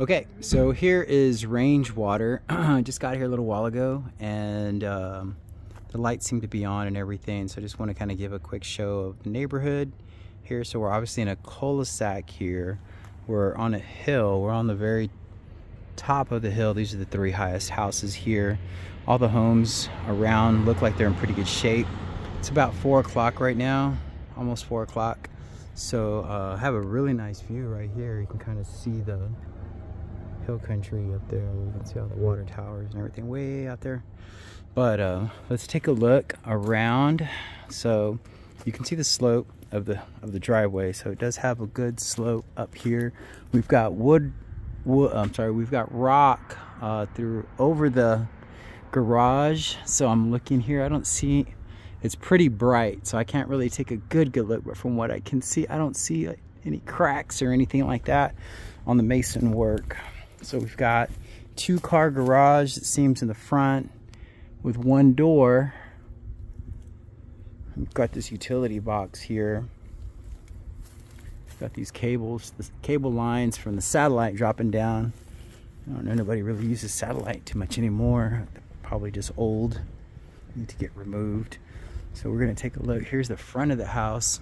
Okay, so here is range water. I just got here a little while ago and um, the lights seem to be on and everything. So I just want to kind of give a quick show of the neighborhood here. So we're obviously in a cul-de-sac here. We're on a hill. We're on the very top of the hill. These are the three highest houses here. All the homes around look like they're in pretty good shape. It's about four o'clock right now, almost four o'clock. So uh, I have a really nice view right here. You can kind of see the hill country up there. You can see all the water towers and everything way out there. But uh, let's take a look around. So you can see the slope of the of the driveway. So it does have a good slope up here. We've got wood, wood I'm sorry, we've got rock uh, through over the garage. So I'm looking here. I don't see it's pretty bright so I can't really take a good good look but from what I can see I don't see like, any cracks or anything like that on the mason work so we've got two car garage it seems in the front with one door. We've got this utility box here. We've got these cables the cable lines from the satellite dropping down. I don't know nobody really uses satellite too much anymore. They're probably just old need to get removed. So we're going to take a look. Here's the front of the house.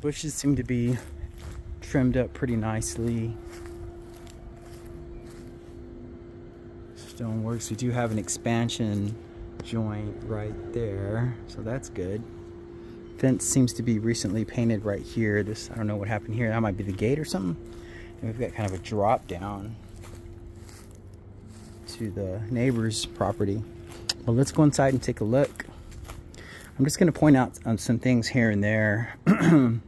Bushes seem to be trimmed up pretty nicely. Stoneworks. We do have an expansion joint right there, so that's good. Fence seems to be recently painted right here. This I don't know what happened here. That might be the gate or something. And we've got kind of a drop down to the neighbor's property. But let's go inside and take a look. I'm just going to point out some things here and there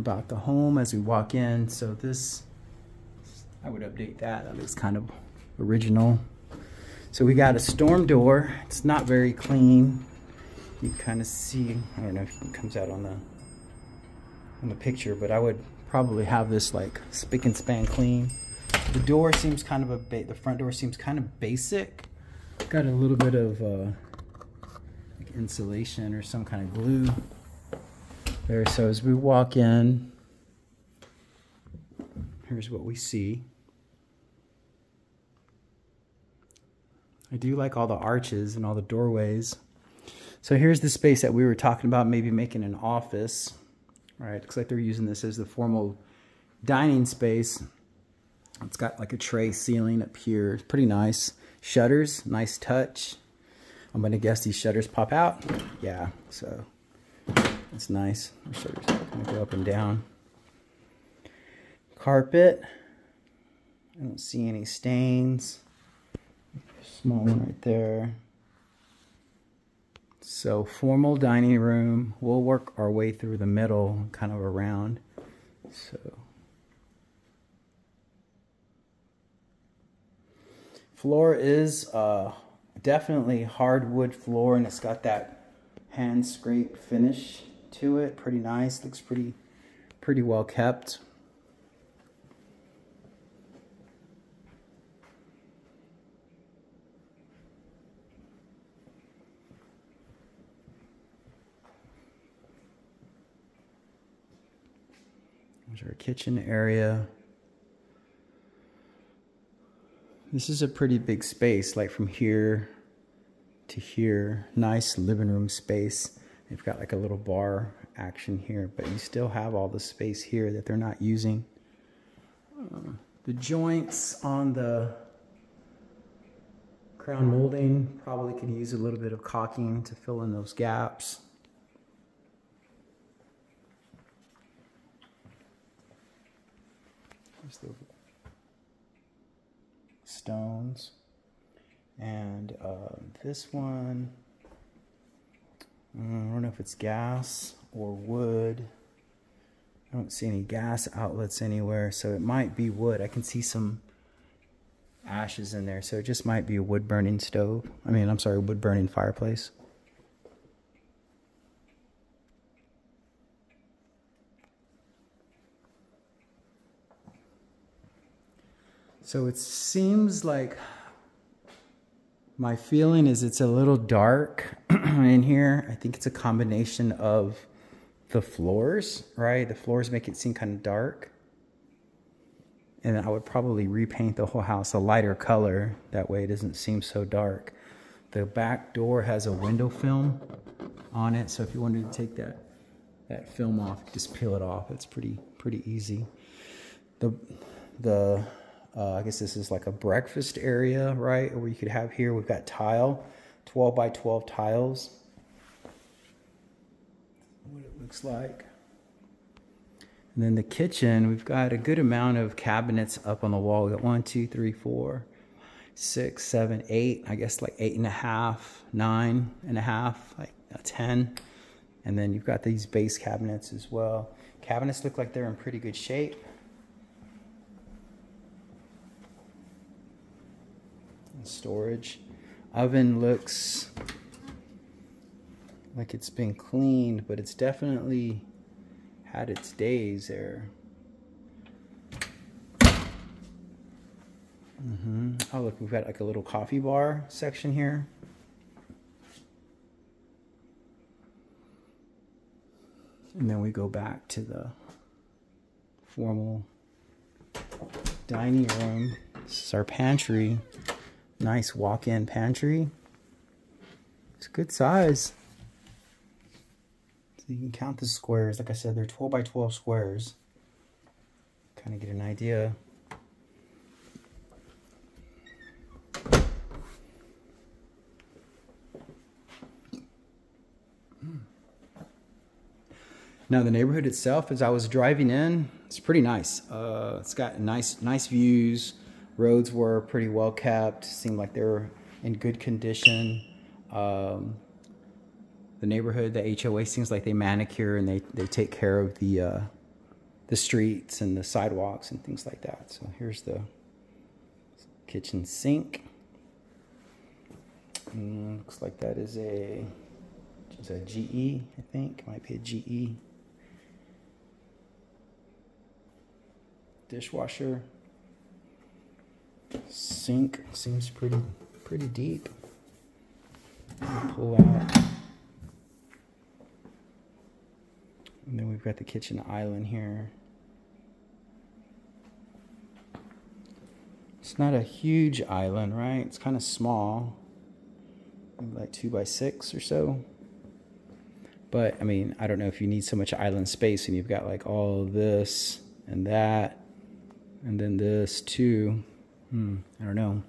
about the home as we walk in. So this, I would update that. That looks kind of original. So we got a storm door. It's not very clean. You kind of see, I don't know if it comes out on the on the picture, but I would probably have this like spick and span clean. The door seems kind of a, the front door seems kind of basic. Got a little bit of uh, like insulation or some kind of glue there. So as we walk in, here's what we see. I do like all the arches and all the doorways. So here's the space that we were talking about, maybe making an office. All right, looks like they're using this as the formal dining space. It's got like a tray ceiling up here. It's pretty nice. Shutters, nice touch. I'm gonna guess these shutters pop out. Yeah, so it's nice. Shutters kind of go up and down. Carpet. I don't see any stains. Small one right there. So formal dining room. We'll work our way through the middle, kind of around. So Floor is uh, definitely hardwood floor and it's got that hand scrape finish to it. Pretty nice. Looks pretty, pretty well kept. There's our kitchen area. This is a pretty big space, like from here to here. Nice living room space. They've got like a little bar action here, but you still have all the space here that they're not using. Uh, the joints on the crown molding probably could use a little bit of caulking to fill in those gaps. There's the stones. And uh, this one, Uh, I don't know if it's gas or wood. I don't see any gas outlets anywhere, so it might be wood. I can see some ashes in there, so it just might be a wood burning stove. I mean, I'm sorry, wood burning fireplace. So it seems like my feeling is it's a little dark. in here. I think it's a combination of the floors, right? The floors make it seem kind of dark. And I would probably repaint the whole house a lighter color. That way it doesn't seem so dark. The back door has a window film on it. So if you wanted to take that, that film off, just peel it off. It's pretty, pretty easy. The, the, uh, I guess this is like a breakfast area, right? Where you could have here, we've got tile, 12 by 12 tiles. What it looks like. And then the kitchen, we've got a good amount of cabinets up on the wall. We got one, two, three, four, six, seven, eight. I guess like eight and a half, nine and a half, like a 10. And then you've got these base cabinets as well. Cabinets look like they're in pretty good shape. And storage. Oven looks like it's been cleaned, but it's definitely had its days there. Mm -hmm. Oh, look, we've got like a little coffee bar section here. And then we go back to the formal dining room. This is our pantry. Nice walk-in pantry. It's a good size you can count the squares. Like I said, they're 12 by 12 squares. Kind of get an idea. Now the neighborhood itself, as I was driving in, it's pretty nice. Uh, it's got nice, nice views. Roads were pretty well kept. Seemed like they were in good condition. Um, the neighborhood, the HOA seems like they manicure and they, they take care of the uh, the streets and the sidewalks and things like that. So here's the kitchen sink. And looks like that is a it's a GE, I think. Might be a GE. Dishwasher. Sink seems pretty pretty deep. Pull out And then we've got the kitchen island here. It's not a huge island, right? It's kind of small, like two by six or so. But I mean, I don't know if you need so much island space and you've got like all this and that, and then this too. Hmm, I don't know.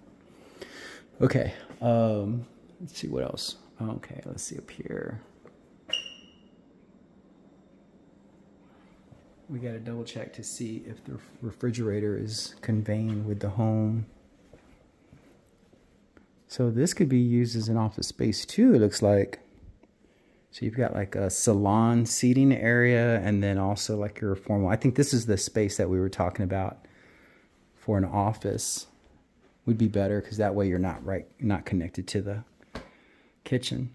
Okay, um, let's see what else. Okay, let's see up here. we got to double check to see if the refrigerator is conveying with the home. So this could be used as an office space too, it looks like. So you've got like a salon seating area and then also like your formal. I think this is the space that we were talking about for an office would be better because that way you're not right, not connected to the kitchen.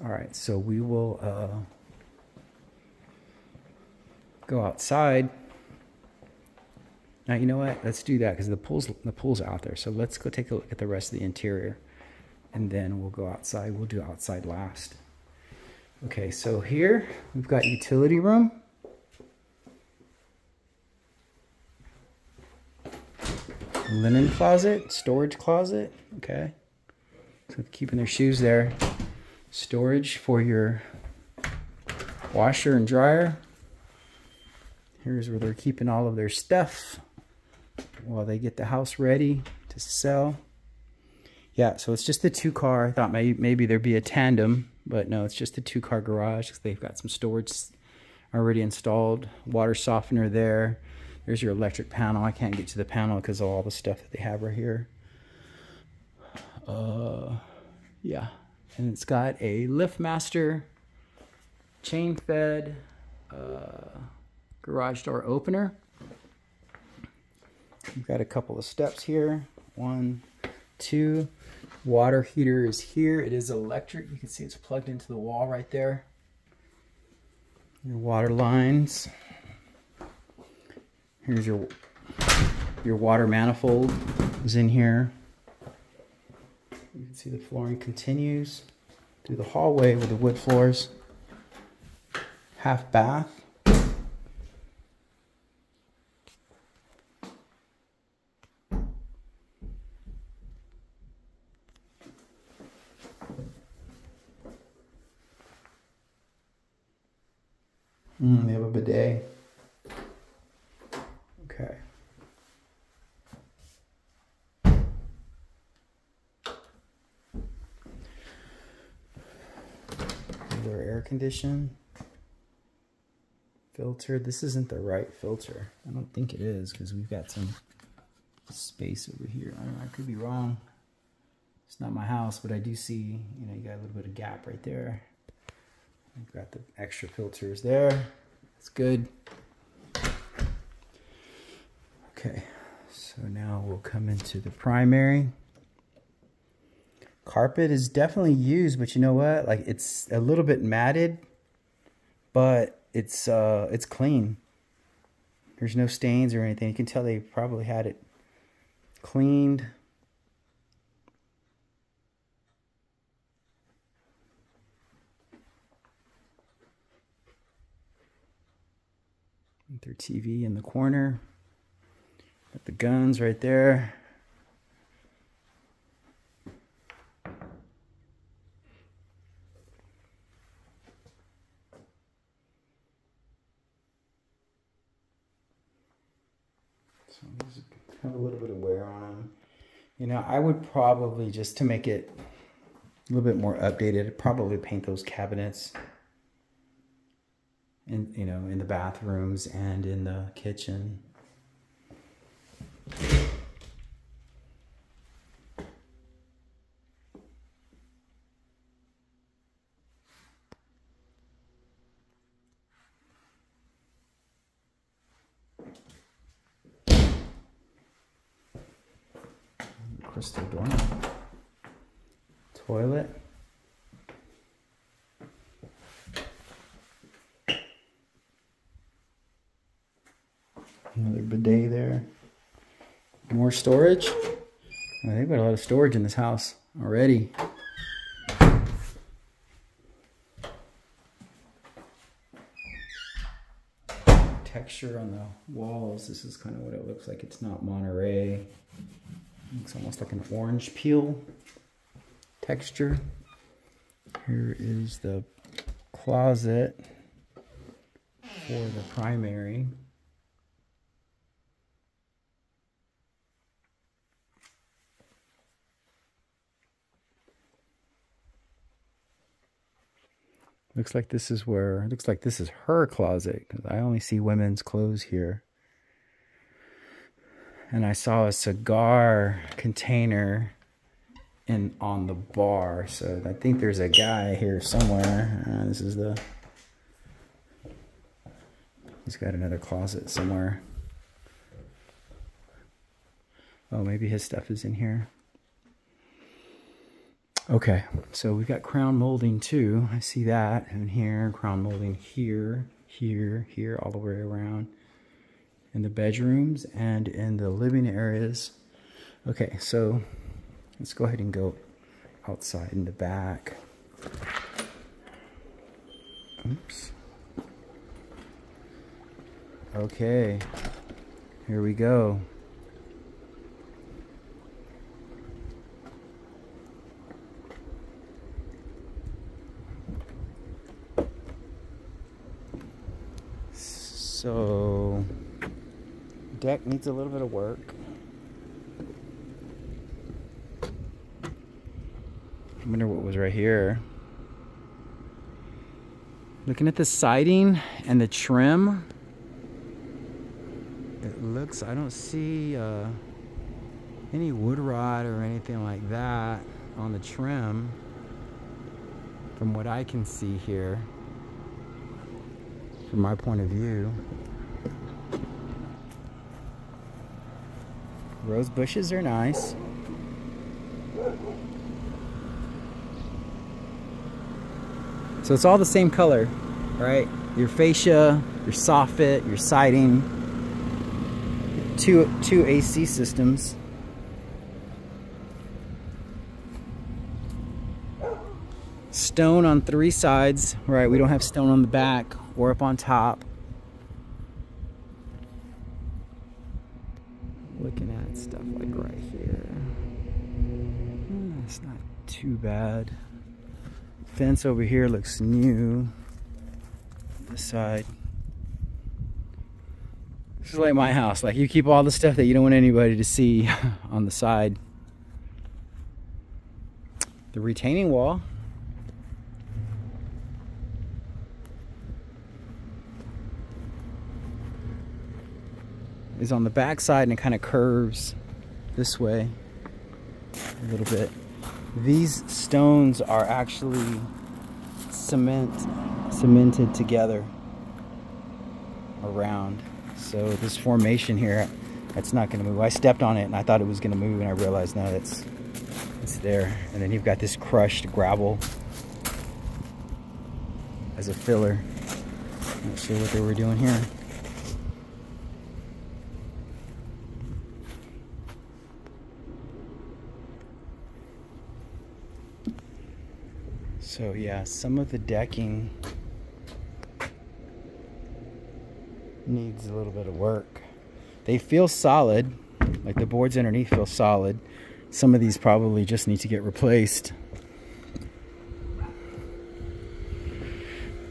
All right, so we will uh, go outside. Now, you know what? Let's do that because the pool's, the pool's out there. So let's go take a look at the rest of the interior and then we'll go outside. We'll do outside last. Okay, so here we've got utility room. Linen closet, storage closet, okay. So keeping their shoes there. Storage for your washer and dryer. Here's where they're keeping all of their stuff while they get the house ready to sell. Yeah, so it's just the two car. I thought maybe, maybe there'd be a tandem, but no, it's just the two car garage because they've got some storage already installed. Water softener there. There's your electric panel. I can't get to the panel because of all the stuff that they have right here. Uh, yeah, and it's got a LiftMaster chain fed. Uh, garage door opener. We've got a couple of steps here. One, two. Water heater is here. It is electric. You can see it's plugged into the wall right there. Your water lines. Here's your your water manifold is in here. You can see the flooring continues through the hallway with the wood floors. Half bath. Mm, they have a bidet. Okay. Their air condition filter. This isn't the right filter. I don't think it is because we've got some space over here. I. I could be wrong. It's not my house, but I do see, you know, you got a little bit of gap right there. I've got the extra filters there. That's good. Okay, so now we'll come into the primary. Carpet is definitely used, but you know what? Like it's a little bit matted, but it's uh it's clean. There's no stains or anything. You can tell they probably had it cleaned. Their TV in the corner. Got the guns right there. So these have a little bit of wear on them. You know, I would probably just to make it a little bit more updated, probably paint those cabinets in you know in the bathrooms and in the kitchen. Crystal door. Toilet. Another bidet there. More storage. Oh, they've got a lot of storage in this house already. Texture on the walls. This is kind of what it looks like. It's not Monterey. Looks almost like an orange peel texture. Here is the closet for the primary. Looks like this is where, looks like this is her closet because I only see women's clothes here. And I saw a cigar container in on the bar. So I think there's a guy here somewhere. Uh, this is the, he's got another closet somewhere. Oh, maybe his stuff is in here. Okay, so we've got crown molding too. I see that in here, crown molding here, here, here, all the way around in the bedrooms and in the living areas. Okay, so let's go ahead and go outside in the back. Oops. Okay, here we go. So, deck needs a little bit of work. I wonder what was right here. Looking at the siding and the trim, it looks, I don't see uh, any wood rot or anything like that on the trim from what I can see here from my point of view. Rose bushes are nice. So it's all the same color, right? Your fascia, your soffit, your siding, two, two AC systems. Stone on three sides. Right, we don't have stone on the back or up on top. Looking at stuff like right here. Hmm, it's not too bad. Fence over here looks new. This side. This is like my house. Like you keep all the stuff that you don't want anybody to see on the side. The retaining wall. Is on the back side and it kind of curves this way a little bit. These stones are actually cement cemented together around. So this formation here, that's not gonna move. I stepped on it and I thought it was gonna move and I realized no, it's, it's there. And then you've got this crushed gravel as a filler. Not sure what they were doing here. So yeah, some of the decking needs a little bit of work. They feel solid, like the boards underneath feel solid. Some of these probably just need to get replaced.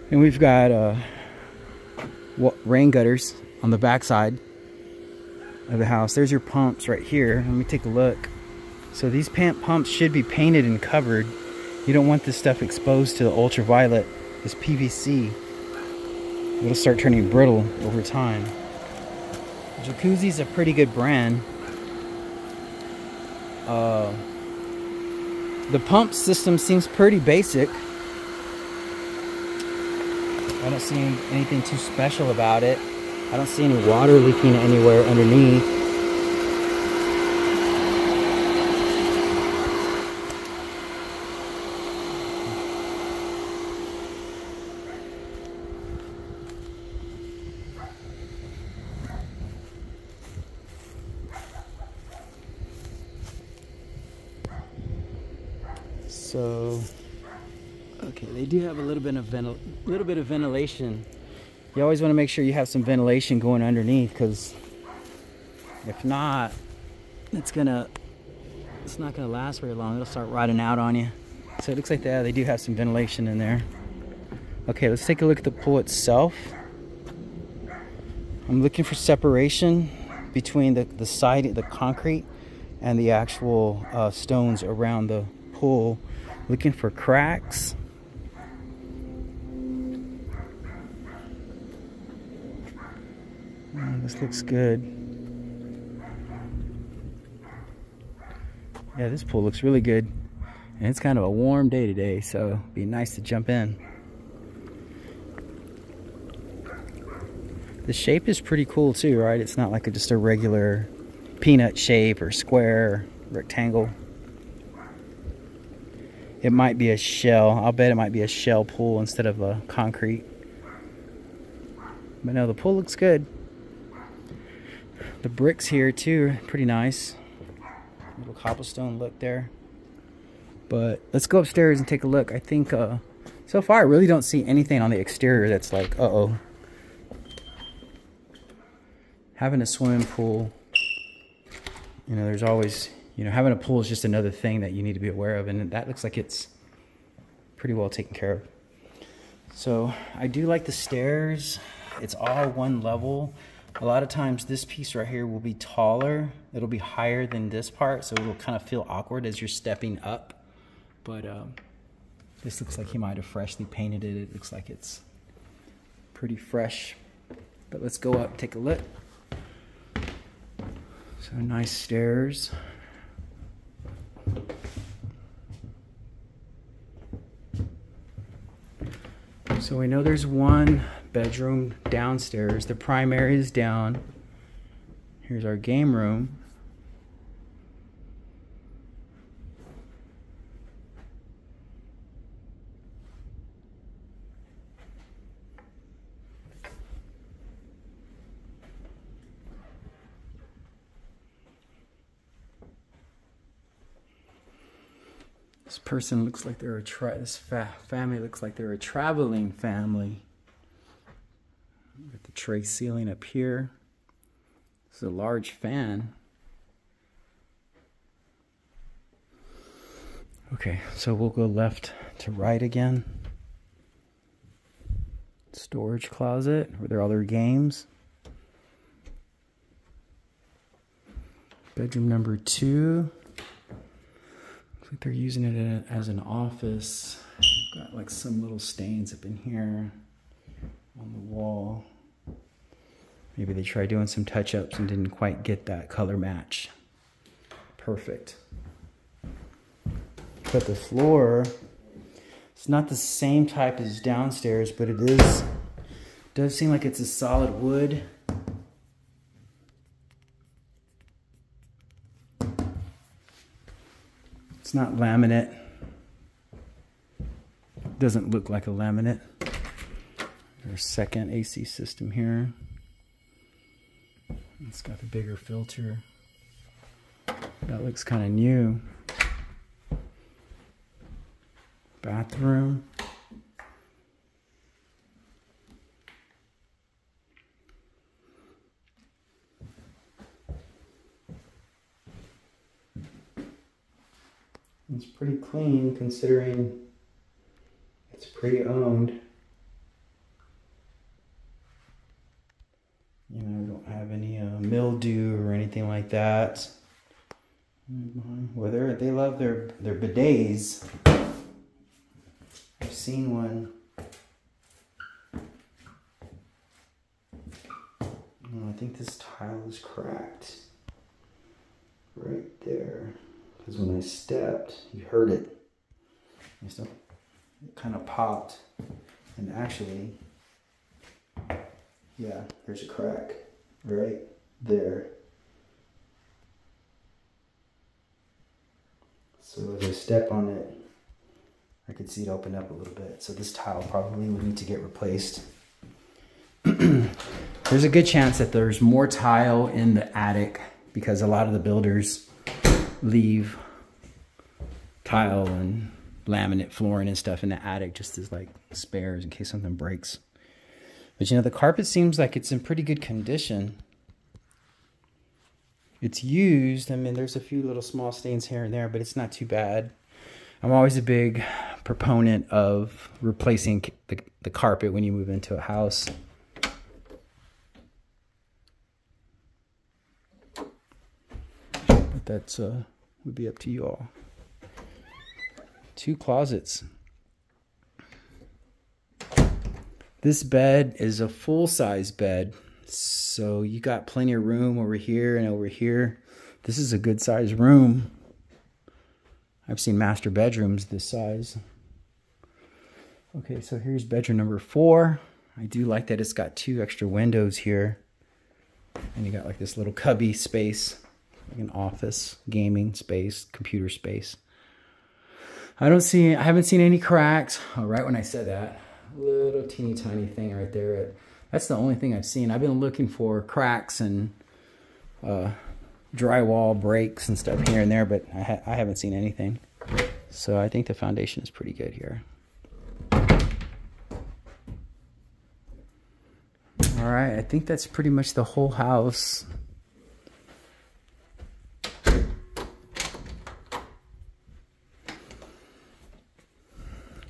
And we've got uh, rain gutters on the backside of the house. There's your pumps right here. Let me take a look. So these pump pumps should be painted and covered you don't want this stuff exposed to the ultraviolet, this PVC. It'll start turning brittle over time. Jacuzzi's a pretty good brand. Uh, the pump system seems pretty basic. I don't see anything too special about it. I don't see any water leaking anywhere underneath. So, okay, they do have a little bit of ventil little bit of ventilation. You always want to make sure you have some ventilation going underneath because if not, it's gonna it's not gonna last very long. It'll start rotting out on you. So it looks like that they do have some ventilation in there. Okay, let's take a look at the pool itself. I'm looking for separation between the, the side, the concrete, and the actual uh, stones around the pool looking for cracks. Oh, this looks good. Yeah, this pool looks really good. And it's kind of a warm day today, so be nice to jump in. The shape is pretty cool too, right? It's not like a, just a regular peanut shape or square rectangle. It might be a shell. I'll bet it might be a shell pool instead of a concrete. But no, the pool looks good. The bricks here too, pretty nice. Little cobblestone look there. But let's go upstairs and take a look. I think uh, so far I really don't see anything on the exterior that's like, uh-oh. Having a swimming pool, you know, there's always you know, having a pool is just another thing that you need to be aware of. And that looks like it's pretty well taken care of. So I do like the stairs. It's all one level. A lot of times this piece right here will be taller. It'll be higher than this part. So it'll kind of feel awkward as you're stepping up. But um, this looks like he might have freshly painted it. It looks like it's pretty fresh. But let's go up, take a look. So nice stairs. So we know there's one bedroom downstairs. The primary is down. Here's our game room. This person looks like they're a this fa family looks like they're a traveling family. Got the tray ceiling up here. This is a large fan. Okay, so we'll go left to right again. Storage closet where there are other games. Bedroom number two they're using it as an office. Got like some little stains up in here on the wall. Maybe they tried doing some touch-ups and didn't quite get that color match. Perfect. But the floor, it's not the same type as downstairs, but it is, does seem like it's a solid wood. It's not laminate. Doesn't look like a laminate. Our second AC system here. It's got the bigger filter. That looks kind of new. Bathroom. It's pretty clean considering it's pre-owned. You know, we don't have any uh, mildew or anything like that. Well, they they love their, their bidets. I've seen one. Oh, I think this tile is cracked. Right there. Because when I stepped, you heard it. it kind of popped. And actually, yeah, there's a crack right there. So as I step on it, I could see it open up a little bit. So this tile probably would need to get replaced. there's a good chance that there's more tile in the attic because a lot of the builders leave tile and laminate flooring and stuff in the attic just as like spares in case something breaks. But you know, the carpet seems like it's in pretty good condition. It's used. I mean, there's a few little small stains here and there, but it's not too bad. I'm always a big proponent of replacing the, the carpet when you move into a house. But that's uh, would be up to you all. Two closets. This bed is a full-size bed. So you got plenty of room over here and over here. This is a good size room. I've seen master bedrooms this size. Okay, so here's bedroom number four. I do like that it's got two extra windows here. And you got like this little cubby space like an office, gaming space, computer space. I don't see, I haven't seen any cracks. Oh, right when I said that, little teeny tiny thing right there. That's the only thing I've seen. I've been looking for cracks and uh, drywall breaks and stuff here and there, but I, ha I haven't seen anything. So I think the foundation is pretty good here. All right, I think that's pretty much the whole house.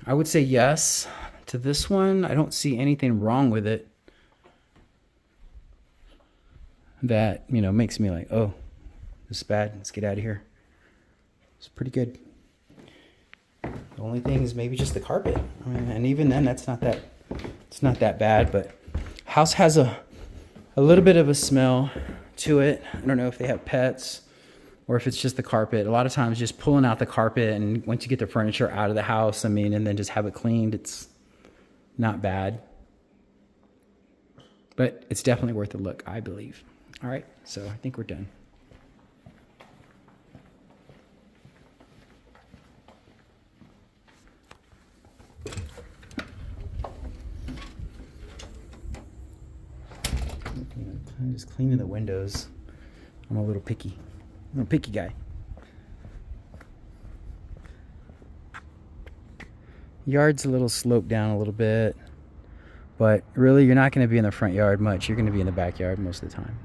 I would say yes to this one. I don't see anything wrong with it that, you know, makes me like, oh, this is bad. Let's get out of here. It's pretty good. The only thing is maybe just the carpet. I mean, and even then, that's not that, it's not that bad, but house has a, a little bit of a smell to it. I don't know if they have pets or if it's just the carpet. A lot of times just pulling out the carpet and once you get the furniture out of the house, I mean, and then just have it cleaned, it's not bad. But it's definitely worth a look, I believe. All right, so I think we're done. I'm just cleaning the windows. I'm a little picky. I'm a picky guy. Yard's a little sloped down a little bit, but really you're not going to be in the front yard much. You're going to be in the backyard most of the time.